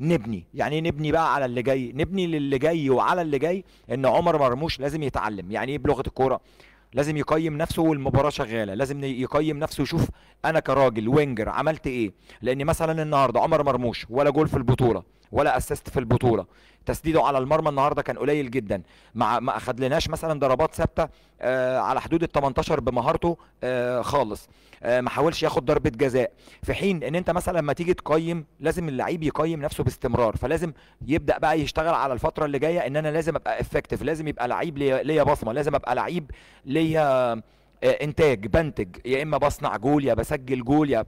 نبني. يعني نبني بقى على اللي جاي. نبني للي جاي وعلى اللي جاي إن عمر مرموش لازم يتعلم. يعني إيه بلغة الكورة؟ لازم يقيم نفسه والمباراة شغالة. لازم يقيم نفسه ويشوف أنا كراجل winger عملت إيه؟ لأن مثلا النهارده عمر مرموش ولا جول في البطولة ولا assist في البطولة. تسديده على المرمى النهارده كان قليل جدا. ما أخدلناش مثلا ضربات ثابتة آه على حدود ال 18 بمهارته آه خالص. آه ما حاولش ياخد ضربة جزاء. في حين إن أنت مثلا لما تيجي تقيم لازم اللعيب يقيم نفسه باستمرار. فلازم يبدأ بقى يشتغل على الفترة اللي جاية إن أنا لازم أبقى effective لازم يبقى لعيب ليا بصمة لازم أبقى لعيب ليا آه، إنتاج بنتج. يا إما بصنع جول يا بسجل جول يا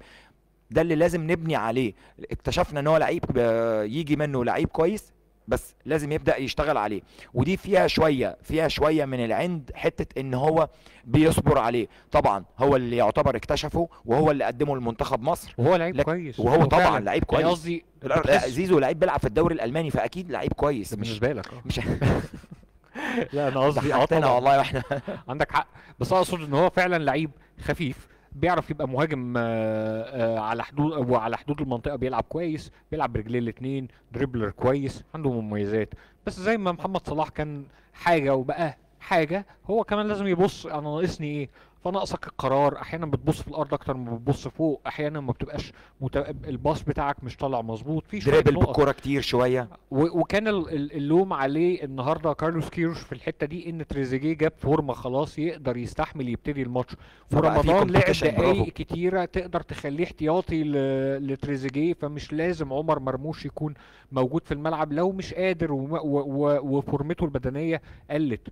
ده اللي لازم نبني عليه. اكتشفنا إن هو لعيب آه، يجي منه لعيب كويس بس لازم يبدأ يشتغل عليه. ودي فيها شوية فيها شوية من العند حتة إن هو بيصبر عليه. طبعا هو اللي يعتبر اكتشفه وهو اللي قدمه لمنتخب مصر. وهو لعيب لك- كويس. وهو طبعا. لعيب يعني كويس. قصدي زيزو لعيب بيلعب في الدوري الألماني فأكيد لعيب كويس. مش بالنسبة لك آه. مش لا أنا قصدي آه طبعا. والله وإحنا عندك حق. بس أقصد إن هو فعلا لعيب خفيف. بيعرف يبقى مهاجم آه، آه، على حدود وعلى حدود المنطقة بيلعب كويس بيلعب برجليه الاثنين دريبلر كويس عنده مميزات. بس زي ما محمد صلاح كان حاجة وبقى حاجة هو كمان لازم يبص أنا ناقصني إيه؟ فناقصك القرار أحيانا بتبص في الأرض أكتر ما بتبص فوق أحيانا ما بتبقاش مت... الباص بتاعك مش طالع مظبوط في شوية dribble بالكوره كتير شوية. و- وكان ال- ال- اللوم عليه النهارده كارلوس كيروش في الحتة دي ان تريزيجيه جاب فورمة خلاص يقدر يستحمل يبتدي الماتش. ورمضان لعب. دقايق كتيرة تقدر تخليه احتياطي ل- لتريزيجيه فمش لازم عمر مرموش يكون موجود في الملعب لو مش قادر وم- و- و- وفورمته البدنية قلت.